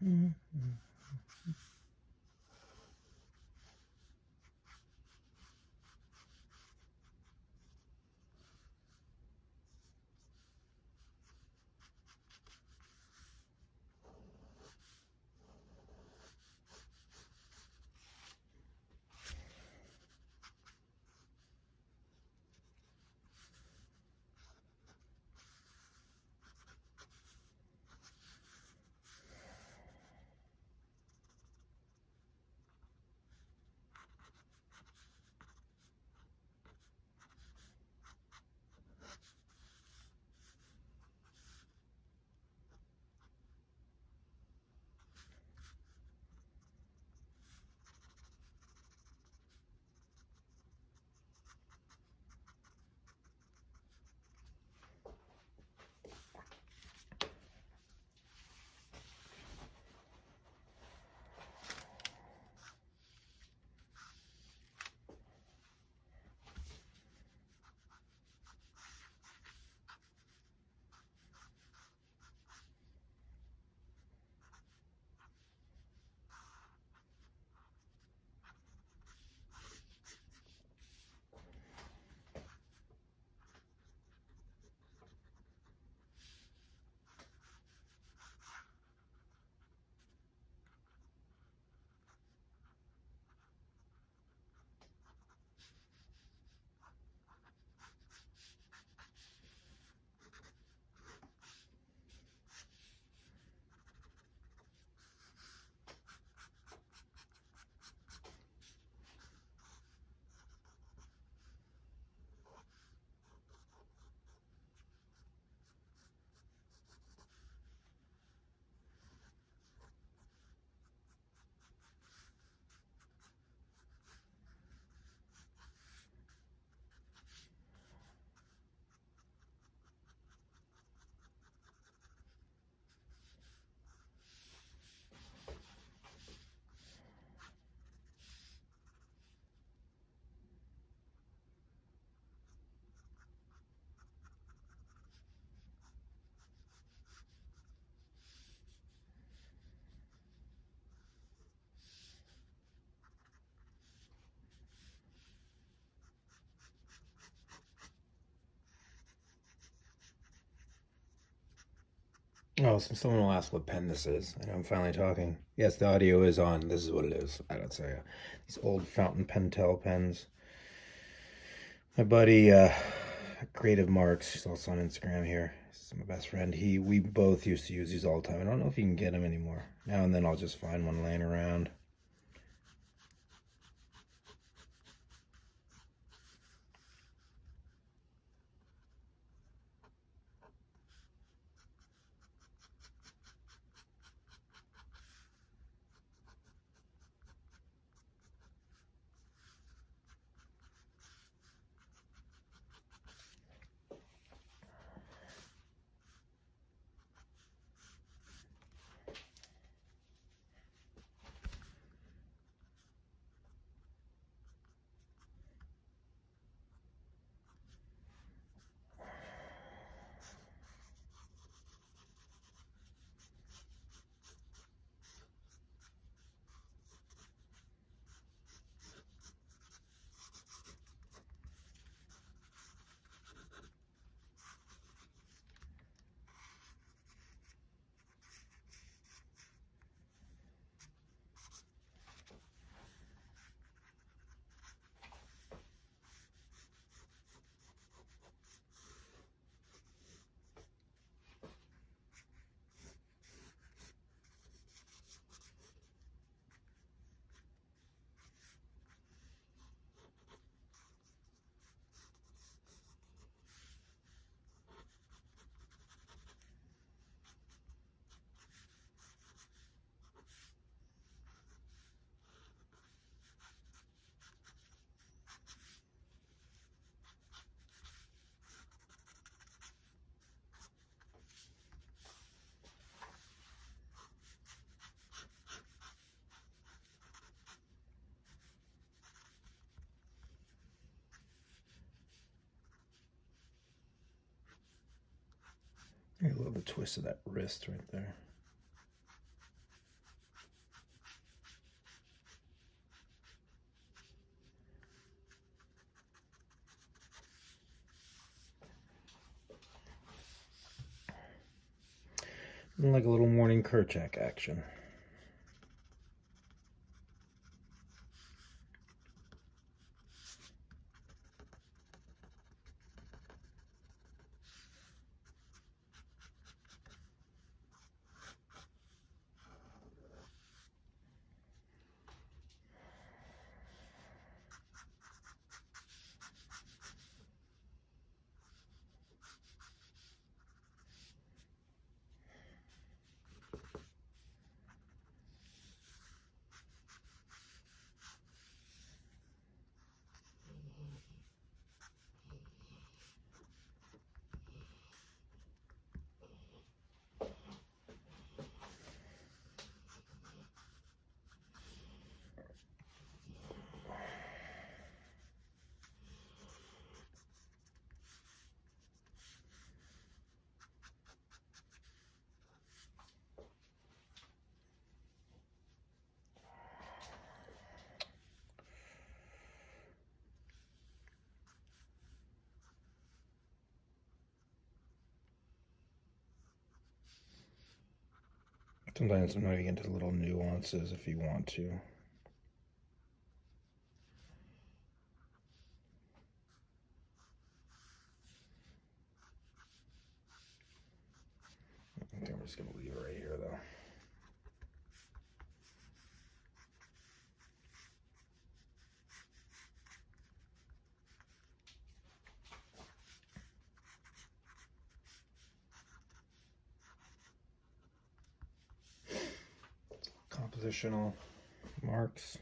嗯嗯。Oh, so someone will ask what pen this is, and I'm finally talking. Yes, the audio is on. This is what it is. I don't say. These old fountain Pentel pens. My buddy, uh, Creative Marks, he's also on Instagram here. He's my best friend. He, we both used to use these all the time. I don't know if you can get them anymore. Now and then I'll just find one laying around. I love the twist of that wrist right there. And like a little morning Kerchak action. Sometimes I'm not into little nuances if you want to. I think I'm just going to leave it right here though. Compositional marks.